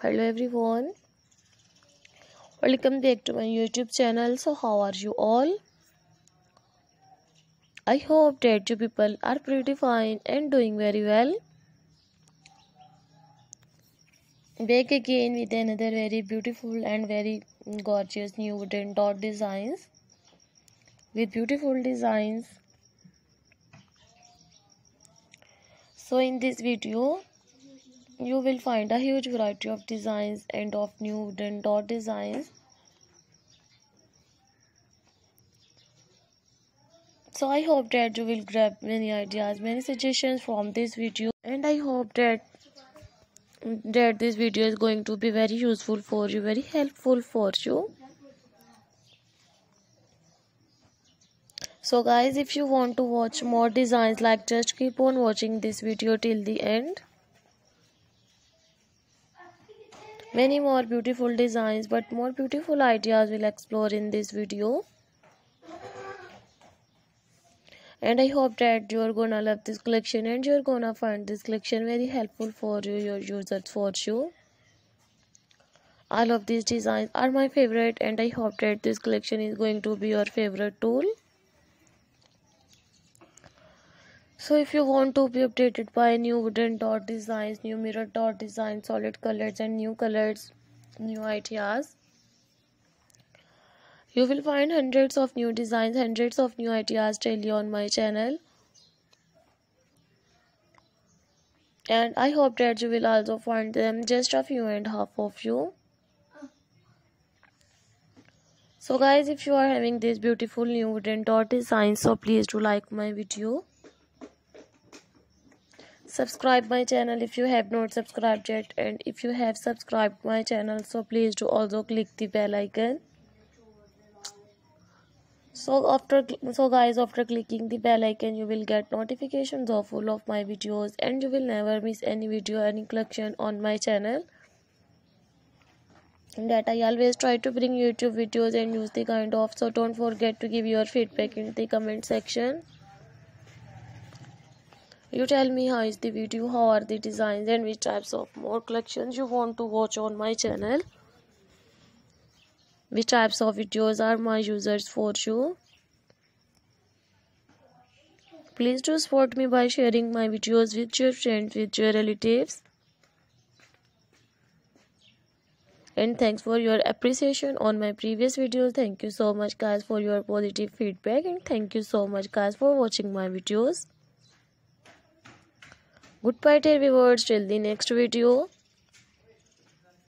hello everyone. Welcome back to my youtube channel. So how are you all? I hope that you people are pretty fine and doing very well. Back again with another very beautiful and very gorgeous new wooden door designs. With beautiful designs. So in this video you will find a huge variety of designs and of new wooden door designs. So i hope that you will grab many ideas many suggestions from this video and i hope that that this video is going to be very useful for you very helpful for you. So guys if you want to watch more designs like just keep on watching this video till the end Many more beautiful designs but more beautiful ideas we'll explore in this video. And I hope that you are gonna love this collection and you're gonna find this collection very helpful for you, your users for you. All of these designs are my favorite and I hope that this collection is going to be your favorite tool. So if you want to be updated by new wooden door designs, new mirror door designs, solid colors and new colors, new ideas, you will find hundreds of new designs, hundreds of new ideas daily on my channel. And I hope that you will also find them just a few and half of you. So guys, if you are having this beautiful new wooden door design, so please do like my video subscribe my channel if you have not subscribed yet and if you have subscribed my channel so please do also click the bell icon. So after so guys after clicking the bell icon you will get notifications of all of my videos and you will never miss any video any collection on my channel. That I always try to bring YouTube videos and use the kind of so don't forget to give your feedback in the comment section you tell me how is the video? How are the designs? And which types of more collections you want to watch on my channel? Which types of videos are my users for you? Please do support me by sharing my videos with your friends with your relatives. And thanks for your appreciation on my previous videos thank you so much guys for your positive feedback. And thank you so much guys for watching my videos Goodbye dear viewers till the next video.